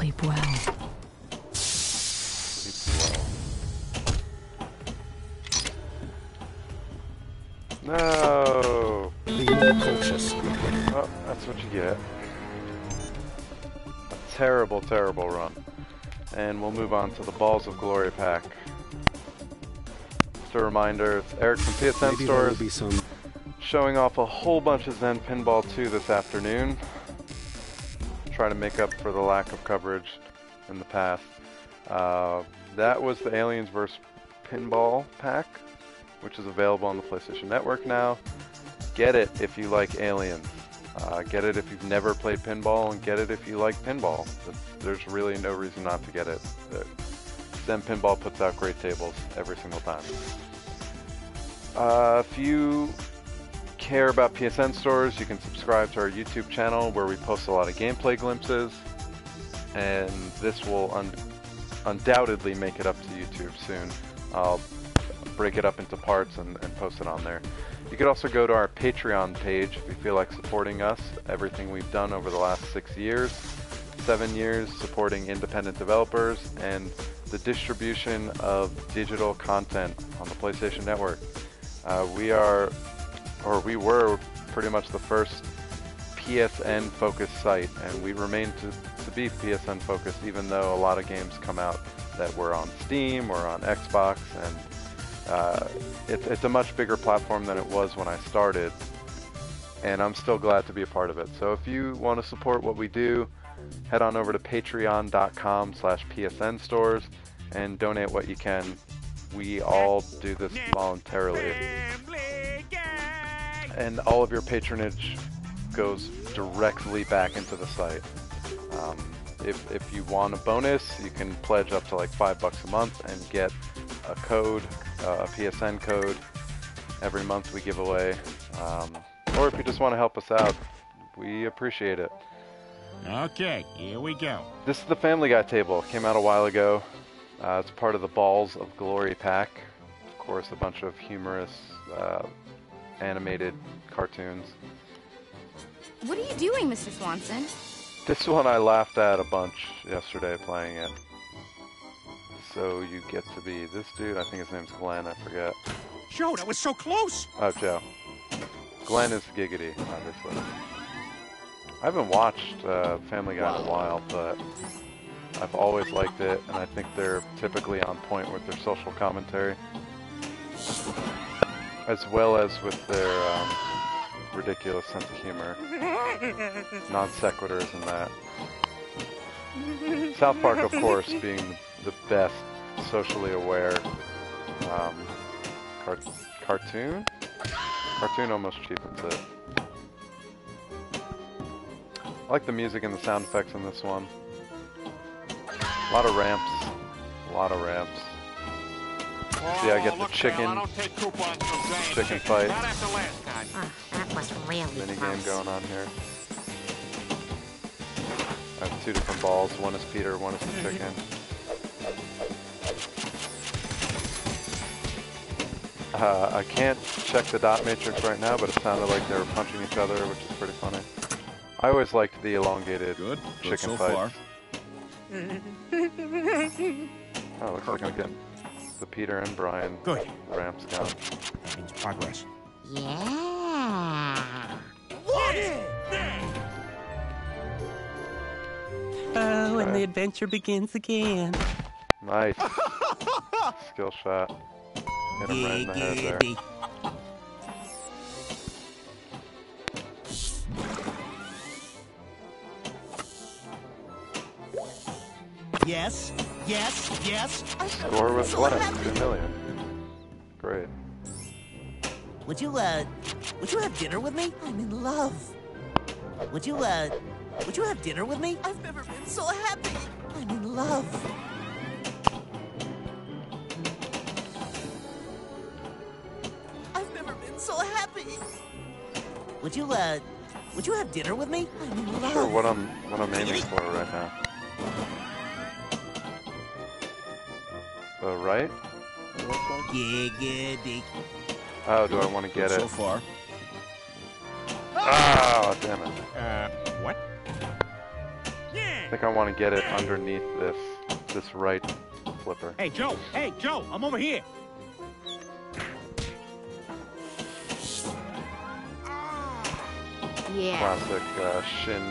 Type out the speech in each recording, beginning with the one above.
Sleep well. No. Be more cautious. Oh, that's what you get. A terrible, terrible run. And we'll move on to the Balls of Glory pack. Just a reminder, it's Eric from PSN Maybe there will Stores be some. showing off a whole bunch of Zen Pinball 2 this afternoon. Try to make up for the lack of coverage in the past. Uh, that was the Aliens vs. Pinball pack, which is available on the PlayStation Network now. Get it if you like Aliens. Uh, get it if you've never played pinball, and get it if you like pinball. There's really no reason not to get it. Zen Pinball puts out great tables every single time. Uh, if you care about PSN stores, you can subscribe to our YouTube channel where we post a lot of gameplay glimpses, and this will un- undoubtedly make it up to YouTube soon. I'll break it up into parts and, and post it on there. You could also go to our Patreon page if you feel like supporting us. Everything we've done over the last six years, seven years supporting independent developers, and the distribution of digital content on the PlayStation Network. Uh, we are, or we were, pretty much the first PSN focused site, and we remain to, to be PSN focused, even though a lot of games come out that were on Steam or on Xbox, and uh, it's, it's a much bigger platform than it was when I started, and I'm still glad to be a part of it. So if you want to support what we do, head on over to patreon.com slash psn stores and donate what you can. We all do this voluntarily. And all of your patronage goes directly back into the site. Um, if, if you want a bonus, you can pledge up to like five bucks a month and get a code, uh, a PSN code every month we give away. Um, or if you just want to help us out, we appreciate it. Okay, here we go. This is the Family Guy table. Came out a while ago. Uh, it's part of the Balls of Glory pack. Of course, a bunch of humorous uh, animated cartoons. What are you doing, Mr. Swanson? This one I laughed at a bunch yesterday playing it. So you get to be this dude. I think his name's Glenn. I forget. Joe, that was so close. Oh, Joe. Glenn is Giggity, obviously. I haven't watched uh, Family Guy in a while, but I've always liked it, and I think they're typically on point with their social commentary, as well as with their um, ridiculous sense of humor, non sequiturs, and that. South Park, of course, being the best socially aware um, car- cartoon. Cartoon almost cheapens it. I like the music and the sound effects in this one. A lot of ramps. A lot of ramps. See, I get the chicken, chicken fight Oh, that was really mini game close. going on here. I have two different balls. One is Peter, one is the chicken. Uh, I can't check the dot matrix right now, but it sounded like they were punching each other, which is pretty funny. I always liked the elongated Good. Good chicken so fights. far. Oh, looks like I'm getting the Peter and Brian Good. ramps down. That means progress. Yeah. Oh, and the adventure begins again. Nice. Skill shot. Hit him right in the head there. Yes, yes, yes. Score with Glenn, 2 million. Great. Would you, uh, would you have dinner with me? I'm in love. Would you, uh, would you have dinner with me? I've never been so happy. I'm in love. I've never been so happy. Would you, uh, would you have dinner with me? I'm in love. sure what I'm what I'm aiming for right now. The right? It looks like? Giggity. Oh, do I want to get Good it? so far. Ah, damn it. Uh, what? Yeah. think I want to get it underneath this this right flipper. Hey, Joe! Hey, Joe! I'm over here! Yeah. Classic uh, Shin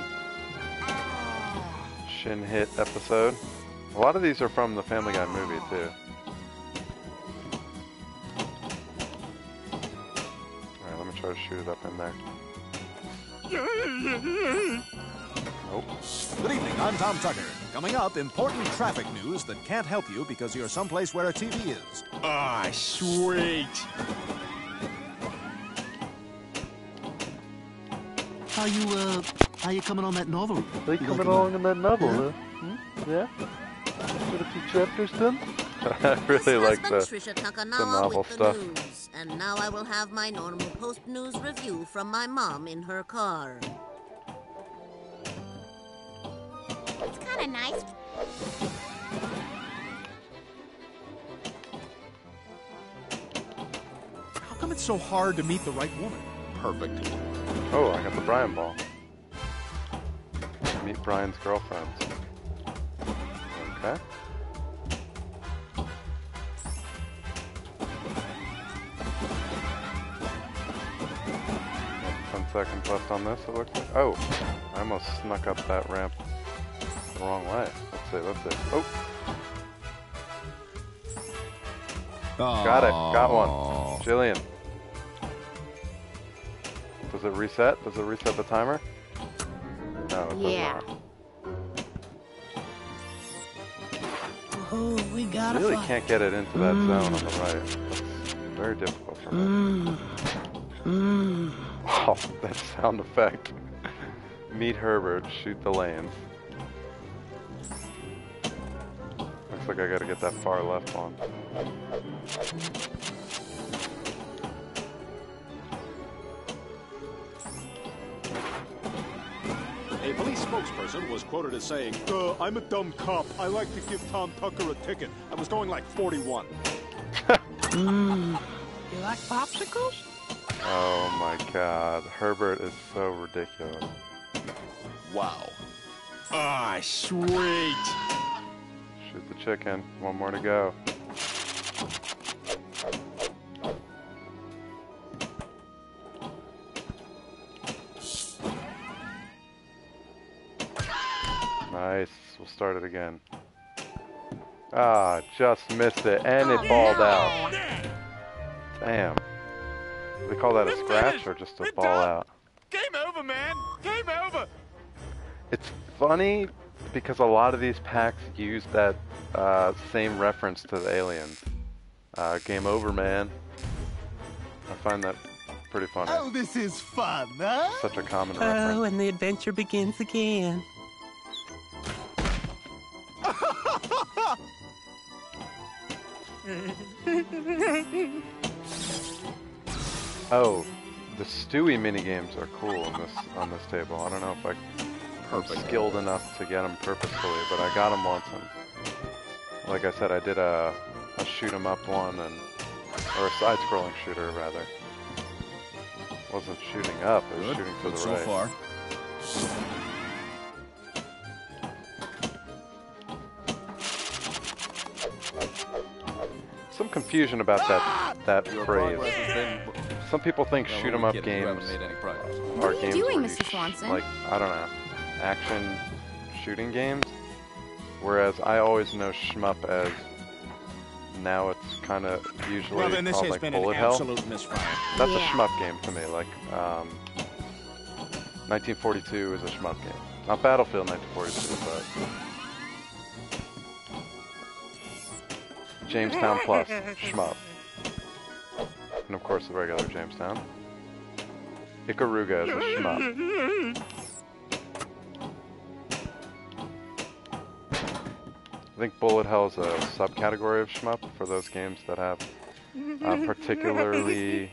Shin hit episode. A lot of these are from the Family Guy movie too. Alright, let me try to shoot it up in there. Nope. Good evening, I'm Tom Tucker. Coming up, important traffic news that can't help you because you're someplace where a TV is. Ah, sweet! How you, uh, how you coming on that novel? They You coming liking along in that novel, Yeah? huh? Hmm? Yeah? Got a few chapters done? I really this like has the been Tricia Takanawa the novel with the stuff. news. And now I will have my normal post-news review from my mom in her car. It's kind of nice. How come it's so hard to meet the right woman? Perfect. Oh, I got the Brian ball. Meet Brian's girlfriend. Okay. Seconds left on this, it looks like. Oh, I almost snuck up that ramp the wrong way. Let's see, let's see. Oh, got it. Got one. Jillian. Does it reset? Does it reset the timer? No, it does Yeah. not. Oh, we got really can't get it into that mm. zone on the right. It's very difficult for me. Mm. Mm. Wow, that sound effect. Meet Herbert, shoot the lanes. Looks like I gotta get that far left one. A police spokesperson was quoted as saying, uh, I'm a dumb cop. I like to give Tom Tucker a ticket. I was going like 41. You like popsicles? Oh my god, Herbert is so ridiculous. Wow. Ah, sweet! Shoot the chicken, one more to go. Nice, we'll start it again. Ah, just missed it, and it Oh, balled no. out. Damn. They call that a scratch or just a ball out? Game over, man! Game over! It's funny because a lot of these packs use that uh, same reference to the aliens. Uh, game over, man. I find that pretty funny. Oh, this is fun, huh? Such a common Oh, reference. and the adventure begins again. Oh, the Stewie minigames are cool on this on this table. I don't know if I, I'm skilled enough to get them purposefully, but I got them once. And like I said, I did a, a shoot 'em up one and or a side-scrolling shooter rather. Wasn't shooting up; it was shooting to the so right. far. Some confusion about that that phrase. Has been... Some people think shoot 'em up games made any. What are are you games doing, where Mr. sh- Swanson? like I don't know, action shooting games. Whereas I always know shmup as now it's kind of usually Well, then this called has like been bullet an hell. absolute misfire. That's a shmup game to me. Like um, 1942 is a shmup game. Not Battlefield 1942, but Jamestown Plus shmup, and of course the regular Jamestown. Ikaruga is a shmup. I think Bullet Hell is a subcategory of shmup for those games that have uh, particularly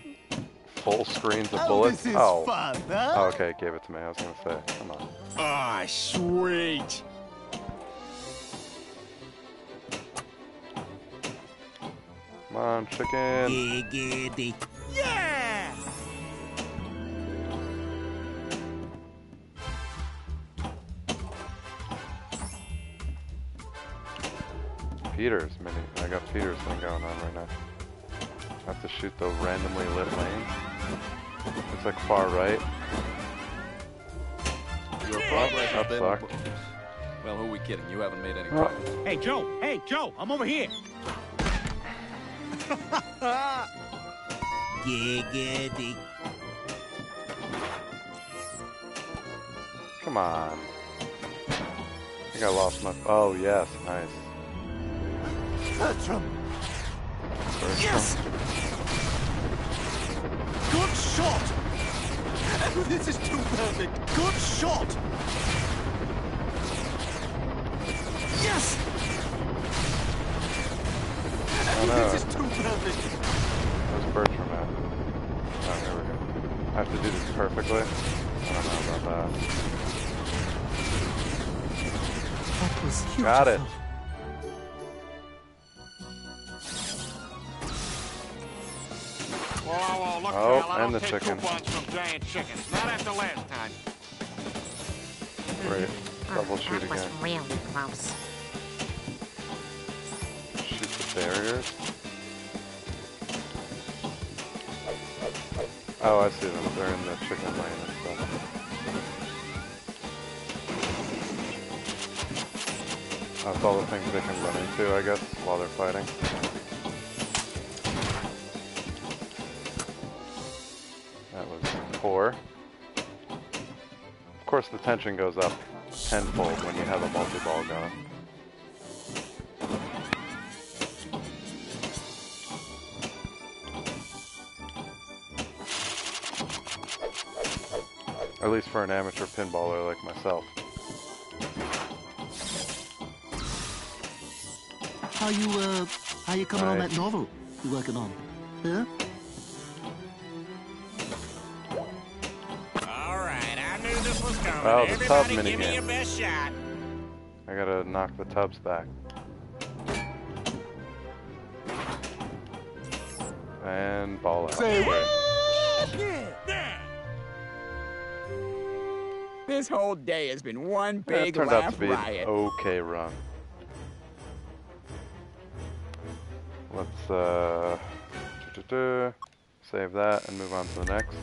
full screens of Oh, bullets. this is oh. fun, oh, okay, gave it to me. I was gonna say, come on. Ah, sweet! Come on, chicken. Giggity. Yeah! Peters mini. I got Peters thing going on right now. I have to shoot the randomly lit lane. It's like far right. Your progress has That been. sucked. Well, who are we kidding? You haven't made any progress. Hey, Joe. Hey, Joe. I'm over here. Giggity. Come on. I think I lost my. Oh yes, nice. Bertram! First Yes! Good shot! This is too perfect. Good shot! Yes! Oh no, This is too perfect. where's Bertram at? Oh, here we go. I have to do this perfectly. I don't know about that. That was huge. Got it. Whoa, whoa, look, Oh, pal, and the chicken. from giant chickens. Not after last time. Great. Mm. Oh, Double shoot that was again. really close. Shoot the barriers. Oh, I see them. They're in the chicken lane and stuff. That's all the things they can run into, I guess, while they're fighting. That was poor. Of course, the tension goes up tenfold when you have a multi-ball gun. At least for an amateur pinballer like myself. How you, uh, how you coming on that novel you working on? Huh? All right, I knew this was coming. Oh, the tub Everybody give me your best shot. I gotta knock the tubs back. And ball out. Say This whole day has been one Yeah, it big turned out laugh to be riot. an okay run. Let's uh, save that and move on to the next,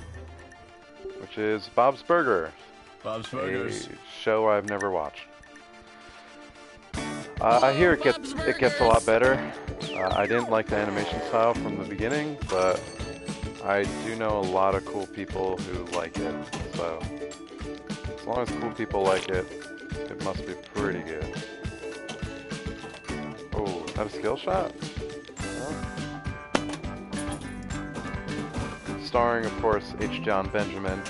which is Bob's Burger. Bob's a Burgers. show I've never watched. Uh, I hear it gets it gets a lot better. Uh, I didn't like the animation style from the beginning, but I do know a lot of cool people who like it. So as long as cool people like it, it must be pretty good. Oh, that a skill shot? Starring, of course, H. Jon Benjamin,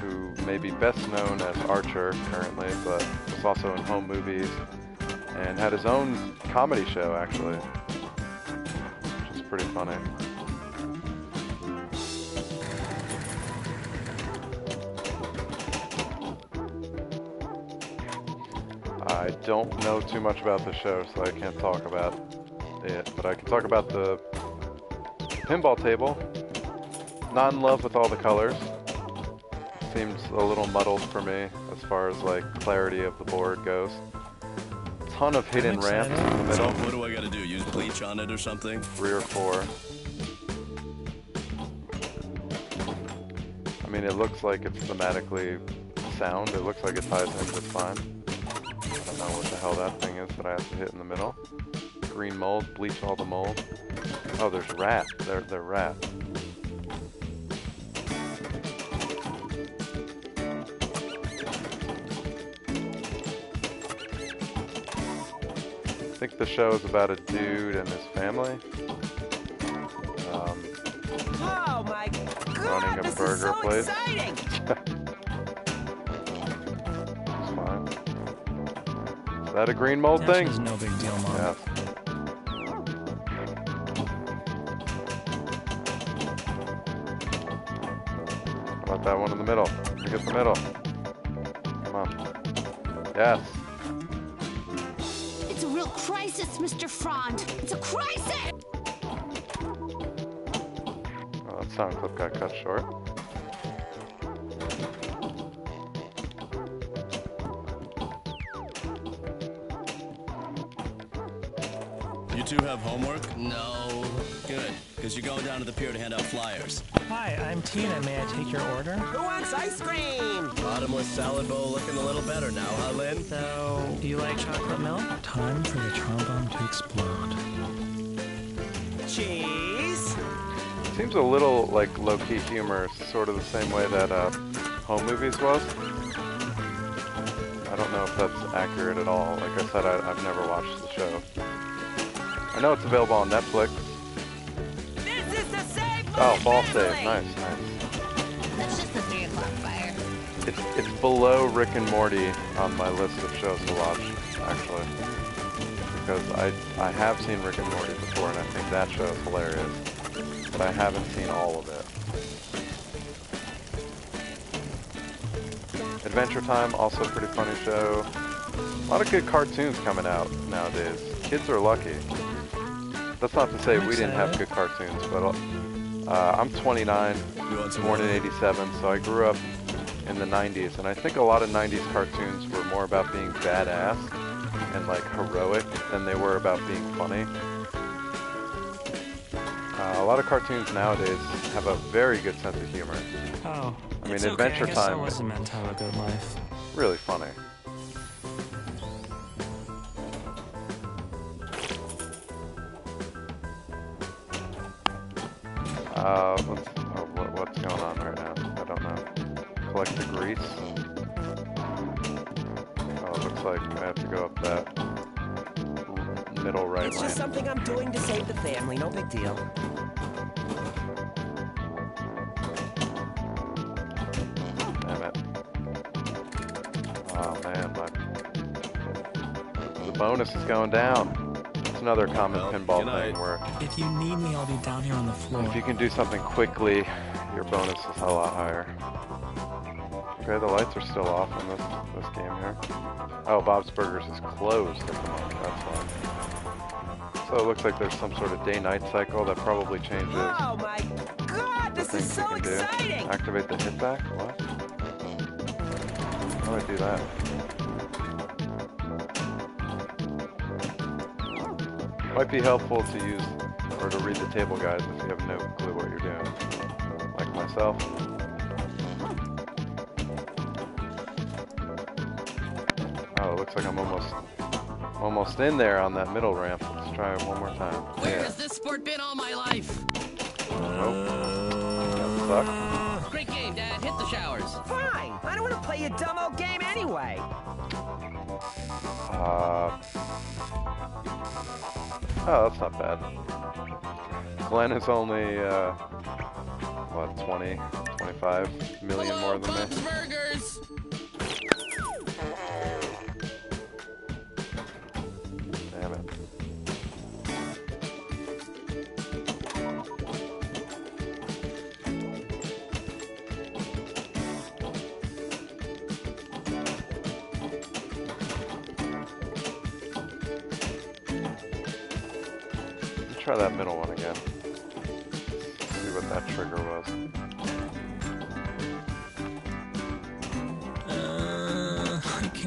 who may be best known as Archer currently, but was also in home movies and had his own comedy show actually, which is pretty funny. I don't know too much about the show, so I can't talk about it, but I can talk about the pinball table. Not in love with all the colors. Seems a little muddled for me as far as like clarity of the board goes. Ton of hidden ramps in the middle. So what do I gotta do? Use bleach on it or something? three or four. I mean, it looks like it's thematically sound. It looks like it ties in just fine. I don't know what the hell that thing is that I have to hit in the middle. Green mold, bleach all the mold. Oh, there's rats. They're, they're rats. I think the show is about a dude and his family. Um, Oh my running a this is burger so place. Is that a green mold thing? Tension no big deal, Mom. Yes. How about that one in the middle? Let me get the middle. Come on. Yes. It's a real crisis, Mr. Frond. It's a crisis! Oh, that sound clip got cut short. Because you're going down to the pier to hand out flyers. Hi, I'm Tina. May I take your order? Who wants ice cream? Bottomless salad bowl looking a little better now, huh, Lynn? So, do you like chocolate milk? Time for the charm bomb to explode. Cheese. Seems a little like low-key humor, sort of the same way that uh, Home Movies was. I don't know if that's accurate at all. Like I said, I, I've never watched the show. I know it's available on Netflix. Oh, ball save. Nice, nice. That's just the 3 o'clock fire. It's it's below Rick and Morty on my list of shows to watch, actually. Because I I have seen Rick and Morty before, and I think that show is hilarious. But I haven't seen all of it. Adventure Time, also a pretty funny show. A lot of good cartoons coming out nowadays. Kids are lucky. That's not to say we didn't have good cartoons, but uh, I'm 29, born in 87, so I grew up in the 90s, and I think a lot of 90s cartoons were more about being badass and like heroic than they were about being funny. Uh, a lot of cartoons nowadays have a very good sense of humor. Oh, I mean, it's okay. Adventure I Time I wasn't meant to have a good life. really funny. Uh, what's, oh, what, what's going on right now? I don't know. Collect the grease. Oh, it looks like I have to go up that middle right It's lane. just something I'm doing to save the family. No big deal. Damn it. Oh man, my the bonus is going down. It's another common pinball thing where If you need me, I'll be down here on the floor. if you can do something quickly, your bonus is a lot higher. Okay, the lights are still off in this this game here. Oh, Bob's Burgers is closed at the moment. That's why. So it looks like there's some sort of day-night cycle that probably changes Oh my god, this is so can do. exciting! Activate the hit back? What? How do I do that? Might be helpful to use or to read the table guides if you have no clue what you're doing. Like myself. Oh, it looks like I'm almost almost in there on that middle ramp. Let's try it one more time. Where Yeah. has this sport been all my life? Nope. That sucked. Great game, Dad. Hit the showers. Fine! I don't want to play your dumb old game anyway! Uh, oh, that's not bad. Glenn is only, uh, what, 20, 25 million more than me? Burgers.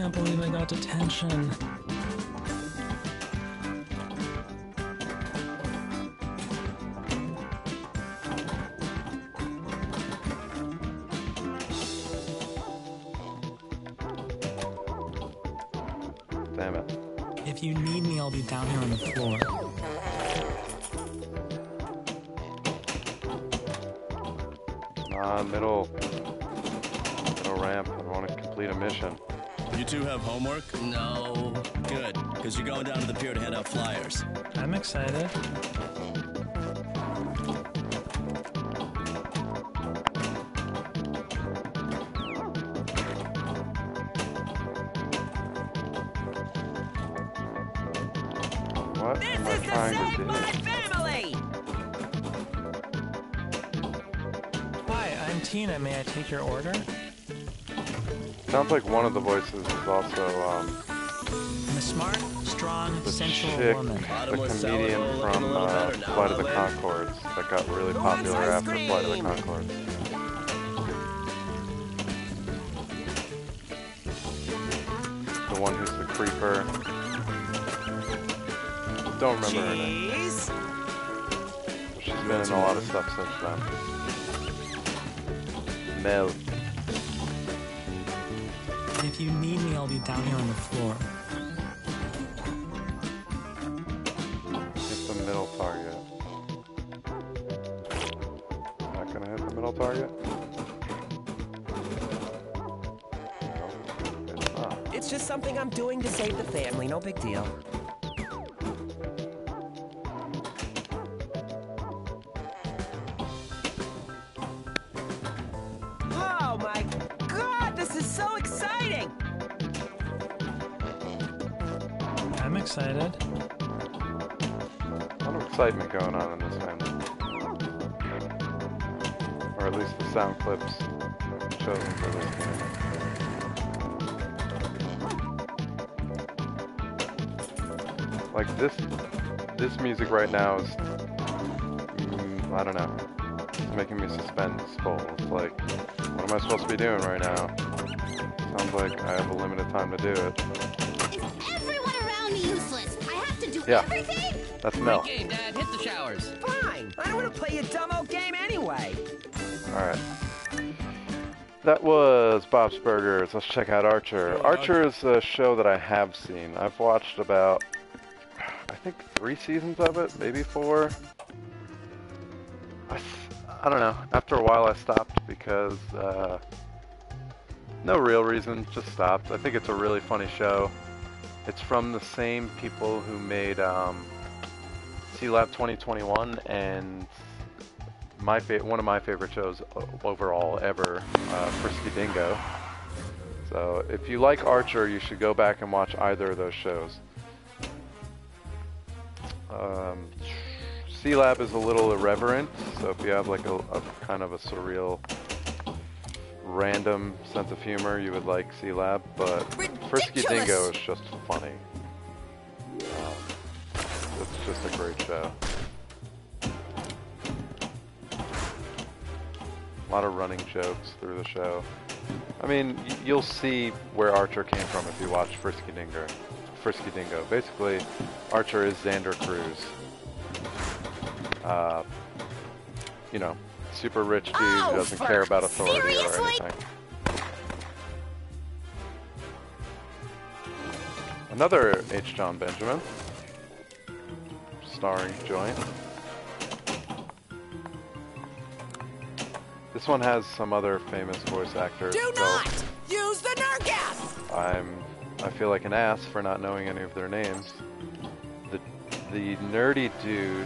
Can't believe I got detention. Homework? No. Good, because you're going down to the pier to hand out flyers. I'm excited. What This is to trying to save my family! Hi, I'm Tina. May I take your order? Sounds like one of the voices is also um, I'm a smart, strong, the sensual chick, woman. the comedian from uh, Flight of the Conchords that got really popular after Flight of the Conchords. The one who's the creeper. don't remember her name. Cheese. She's been in a lot of stuff since then. Mel. If you need me, I'll be down here on the floor. Hit the middle target. Not gonna hit the middle target? No, it's not. It's just something I'm doing to save the family. No big deal. Sound clips chosen for this game. Like this, this music right now is, mm, I don't know, it's making me suspenseful. It's like, what am I supposed to be doing right now? Sounds like I have a limited time to do it. Everyone around me useless. I have to do Yeah. everything. That's Mel. Great game, Dad. Hit the showers. Fine. I don't want to play your dumb old game anyway. Alright. That was Bob's Burgers. Let's check out Archer. Archer is a show that I have seen. I've watched about, I think, three seasons of it, maybe four. I, I don't know. After a while, I stopped because, uh, no real reason, just stopped. I think it's a really funny show. It's from the same people who made um, Sealab 2021 and my fa- one of my favorite shows overall ever, uh, Frisky Dingo. So if you like Archer, you should go back and watch either of those shows. Um, Sealab is a little irreverent, so if you have like a, a kind of a surreal, random sense of humor, you would like Sealab. But Frisky Dingo is just funny. It's just a great show. Lot of running jokes through the show. I mean, you'll see where Archer came from if you watch Frisky Dingo. Frisky Dingo. Basically, Archer is Xander Cruz. Uh, you know, super rich dude Oh, who doesn't care about authority or anything. Another H. Jon Benjamin, starring joint. This one has some other famous voice actors. Do so not use the Nerdgas! I'm. I feel like an ass for not knowing any of their names. The the nerdy dude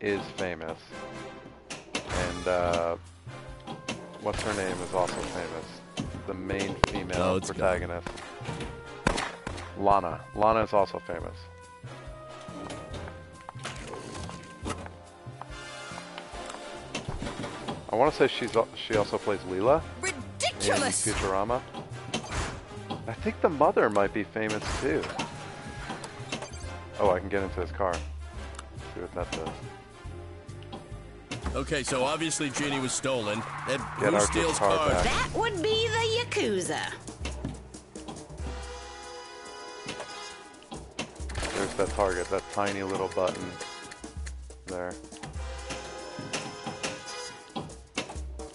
is famous, and uh, what's her name is also famous. The main female Oh, it's protagonist, Lana. Lana is also famous. I want to say she's she also plays Leela in Ridiculous! Futurama. I think the mother might be famous too. Oh, I can get into his car. See what that does. Okay, so obviously Genie was stolen. And Get who our steals car cars? back. That would be the Yakuza. There's that target, that tiny little button there.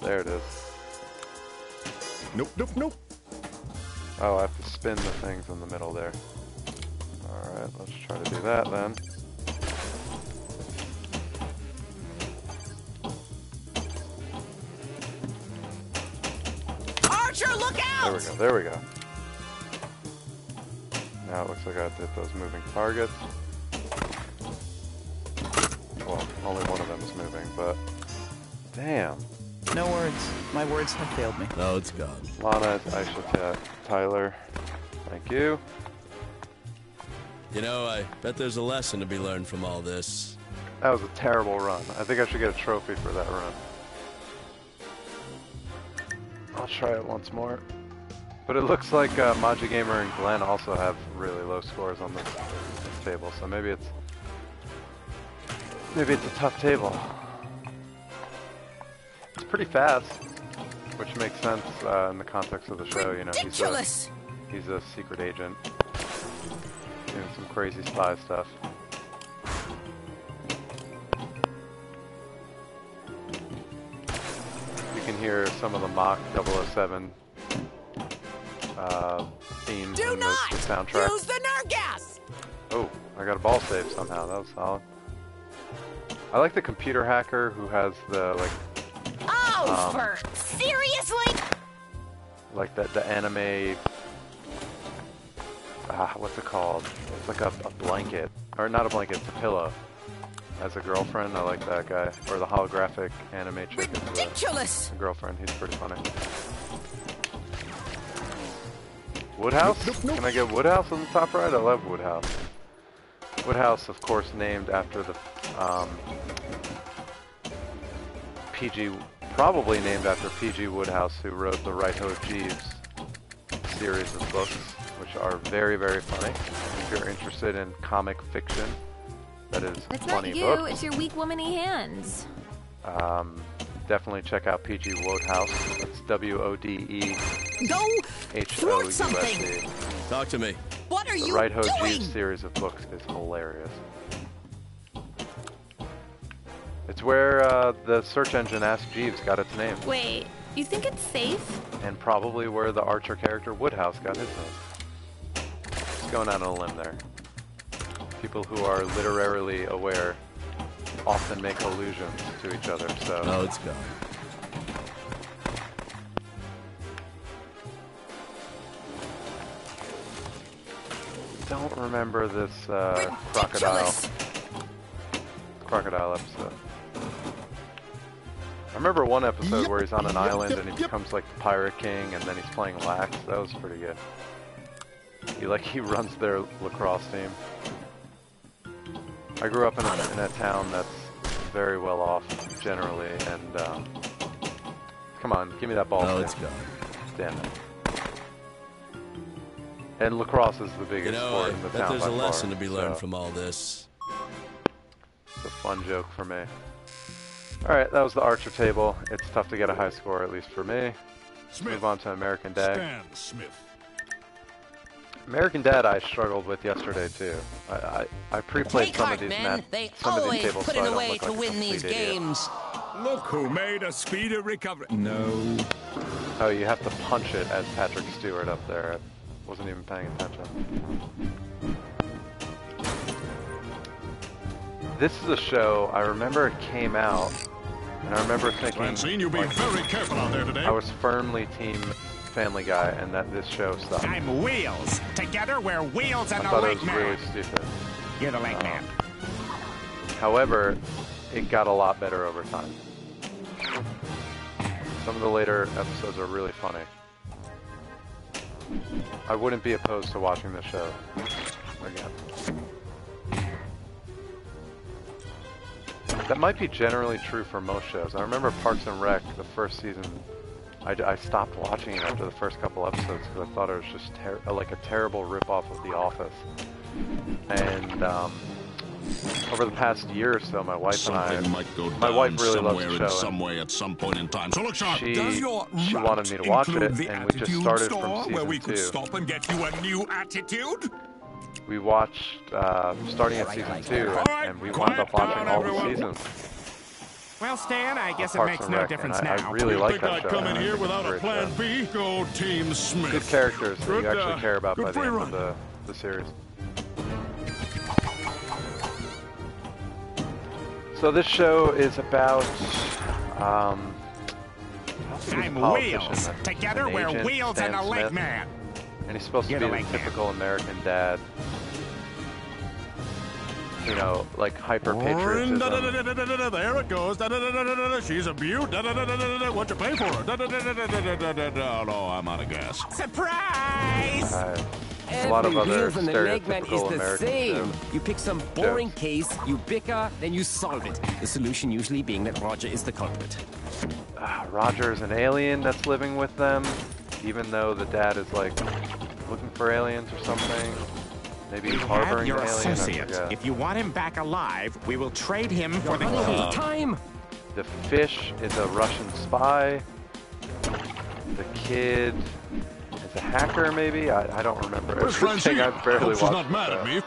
There it is. Nope, nope, nope. Oh, I have to spin the things in the middle there. Alright, let's try to do that then. Archer, look out! There we go, there we go. Now it looks like I have to hit those moving targets. Well, only one of them is moving, but... Damn. No words. My words have failed me. No, it's gone. Lana, I Aisha, Kat, Tyler. Thank you. You know, I bet there's a lesson to be learned from all this. That was a terrible run. I think I should get a trophy for that run. I'll try it once more. But it looks like uh, Maji Gamer and Glenn also have really low scores on this, this table, so maybe it's maybe it's a tough table pretty fast, which makes sense uh, in the context of the show. You know, he's a he's a secret agent doing some crazy spy stuff. You can hear some of the mock 007 uh, Do in the, not the soundtrack. Use the nerve gas. Oh, I got a ball save somehow. That was solid. I like the computer hacker who has the like Oh, Um, seriously? like the the anime. Ah, what's it called? It's like a, a blanket, or not a blanket, it's a pillow. As a girlfriend, I like that guy. Or the holographic anime chick. is the- Ridiculous. girlfriend. He's pretty funny. Woodhouse? Can I get Woodhouse on the top right? I love Woodhouse. Woodhouse, of course, named after the um, PG, probably named after PG Wodehouse, who wrote the Right Ho Jeeves series of books, which are very, very funny. If you're interested in comic fiction, that is It's not you, book. it's your weak womany hands. Um, definitely check out PG Wodehouse. That's W O D E Go H O thwart something. E. Talk to me. What are The you Right Ho doing? Jeeves series of books is hilarious. It's where uh, the search engine Ask Jeeves got its name, Wait, you think it's safe? and probably where the Archer character Woodhouse got his name. Just going out on a limb there. People who are literarily aware often make allusions to each other, so. No, it's gone. don't remember this uh, crocodile crocodile episode. I remember one episode where he's on an island and he becomes like the pirate king, and then he's playing lax. That was pretty good. He like he runs their lacrosse team. I grew up in a, in a town that's very well off generally, and um, come on, give me that ball. No, it's gone. Damn it. And lacrosse is the biggest You know, sport in the bet town there's by a lesson far, to be learned so from all this. It's a fun joke for me. Alright, that was the Archer table. It's tough to get a high score, at least for me. Let's move on to American Dad. Stan Smith. American Dad I struggled with yesterday too. I, I, I pre-played Take some heart, of these men. map, They some of always these tables put so in I a don't way look to like a win these complete idiot. games. Look who made a speedy recovery. No. Oh, you have to punch it as Patrick Stewart up there. I wasn't even paying attention. This is a show, I remember it came out, and I remember thinking... Francine, you be like, very careful out there today. I was firmly team Family Guy, and that this show sucked. I'm Wheels. Together we're Wheels I and the thought it Lake was Man. really stupid. You're the Lake uh-huh. Man. However, it got a lot better over time. Some of the later episodes are really funny. I wouldn't be opposed to watching this show again. That might be generally true for most shows. I remember Parks and Rec, the first season, I, I stopped watching it after the first couple episodes because I thought it was just like a terrible ripoff of The Office. And um, over the past year or so, my wife and I, might go my wife really loves somewhere the in show. some way at some point in time. So look sharp. She, Does your she wanted me to watch it, and we just started from season where we two. could stop and get you a new attitude? We watched uh, starting at season two, All right, and we wound up watching all the everyone. seasons. Well, Stan, I guess it makes no Rec, difference and I, now. I really like think that I'd show. come in here without a plan. B? Go Team Smith. Good characters that Good, you actually uh, care about by the end run. of the, the series. So this show is about um, he's a I'm Wheels. Together we're agent, Wheels Stan and the Lake Smith, Man. And he's supposed You're to be a Legman. typical American dad. You know, like hyper patriotism. There it goes. She's a beaut. Da-da-da-da-da-da, What you pay for her? No, I'm out of gas. Surprise! Uh, a lot of other Wheels the Legman is stereotypical the American same. You pick some boring case, you bicker, then you solve it. The solution usually being that Roger is the culprit. Ah, Roger is an alien that's living with them, even though the dad is like looking for aliens or something. Maybe We harboring your an alien. Associate. If you want him back alive, we will trade him for the Honey, key. time! The fish is a Russian spy. The kid is a hacker, maybe. I, I don't remember. Where's Everything Francine? I barely Hope she's not mad the at uh, me.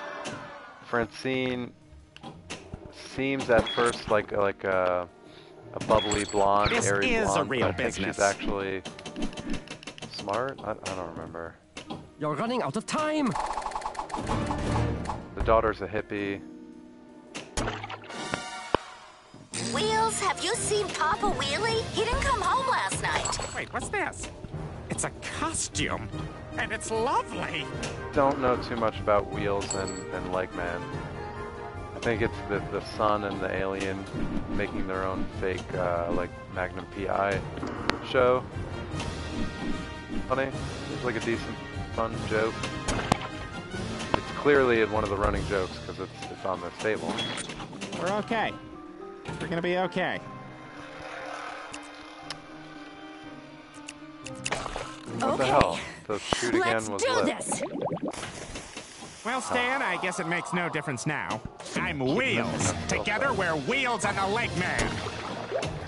Francine seems at first like like a a bubbly blonde, This airy is a blonde. real I think business. she's actually smart. I, I don't remember. You're running out of time. The daughter's a hippie. Wheels, have you seen Papa Wheelie? He didn't come home last night. Wait, what's this? It's a costume, and it's lovely. Don't know too much about Wheels and, and Legman. I think it's the, the son and the alien making their own fake, uh, like, Magnum PI show. Funny. It's like a decent, fun joke. It's clearly one of the running jokes because it's, it's on this table. We're okay. We're gonna be okay. What the hell? The shoot again Let's was do lit. this. Well, Stan, I guess it makes no difference now. I'm Wheels. Together, we're Wheels and the Leg Man.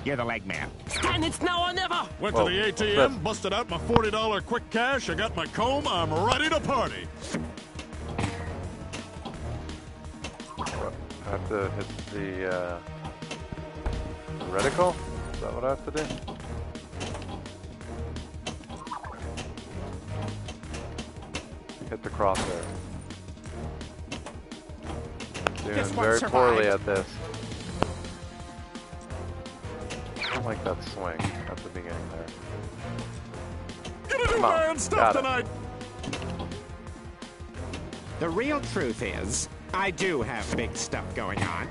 You're the Leg Man. Stan, it's now or never. Went Whoa, to the ATM, busted out my $40 quick cash, I got my comb, I'm ready to party. I have to hit the, uh, reticle? Is that what I have to do? Hit the crosshair. Doing This one very poorly at this. I don't like that swing at the beginning there. Gonna do Come on, man stuff got it. tonight. The real truth is, I do have big stuff going on.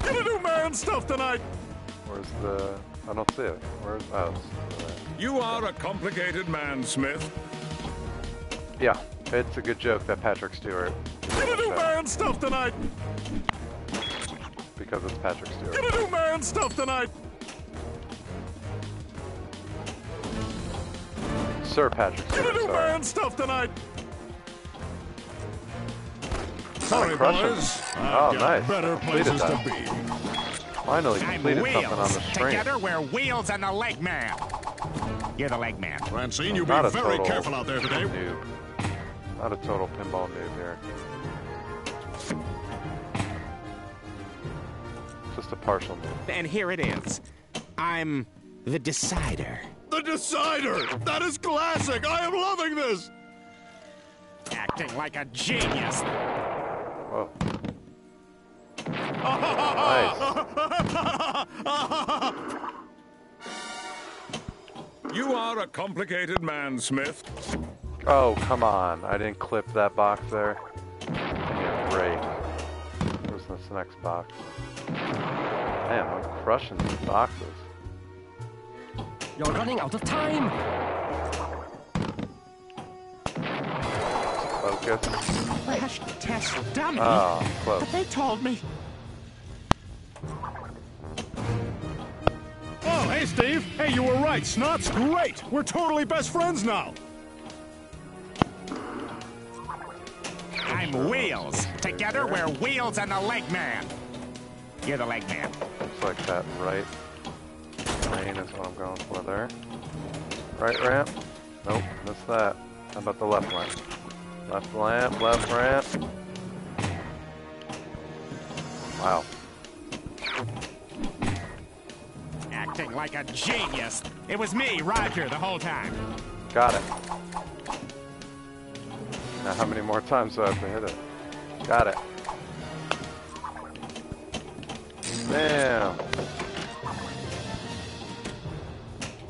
Gonna do man stuff tonight. Where's the... I don't see it. Where's... Oh, it's there. You are a complicated man, Smith. Yeah, it's a good joke that Patrick Stewart is in Gonna do man stuff tonight. because it's Patrick Stewart. Gonna do man stuff tonight. Sir Patrick Gonna Stewart, do sorry. man stuff tonight. Sorry, crushing. boys. Oh, I've got nice. better places to be. Finally I'm completed something on the screen. Together, we're Wheels and the Leg Man. You're the Leg Man. Francine, you be very total careful out there today. Noob. Not a total pinball noob here. Just a partial noob. And here it is. I'm the decider. The Decider! That is classic! I am loving this! Acting like a genius. Whoa. You are a complicated man, Smith. Oh, come on. I didn't clip that box there. Give me a break. Where's this next box? Man, I'm crushing these boxes. You're running out of time. Focus. Crash test dummy. Oh, close. But they told me. Steve. Hey, you were right. Snot's great. We're totally best friends now. I'm Wheels. Together, we're Wheels and the Leg Man. You're the Leg Man. Looks like that right lane is what I'm going for there. Right ramp? Nope, missed that. How about the left lamp? Left lamp, left ramp. Wow. Like a genius. It was me, Roger, the whole time. Got it. Now how many more times do I have to hit it? Got it. Damn.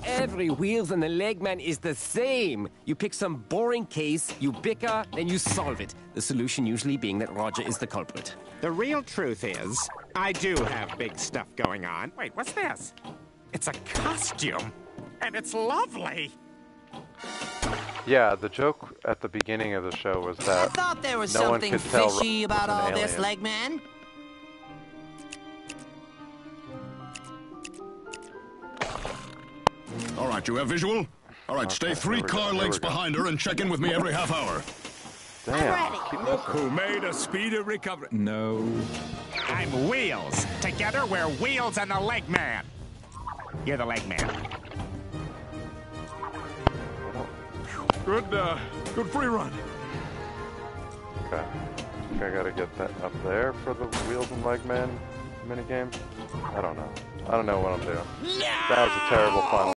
Every Wheels and the Leg Man is the same. You pick some boring case, you bicker, then you solve it. The solution usually being that Roger is the culprit. The real truth is, I do have big stuff going on. Wait, what's this? It's a costume, and it's lovely. Yeah, the joke at the beginning of the show was that I thought there was no something fishy about was an all this, alien. Legman. All right, you have visual? All right, stay three there we go, car lengths behind her and check in with me every half hour. Damn. Look who made a speedy recovery. No. I'm Wheels. Together, we're Wheels and the Leg Man. You're the Leg Man. Good, uh, good free run. Okay. I think I gotta get that up there for the wheels and leg man minigame? I don't know. I don't know what I'm doing. That was a terrible final.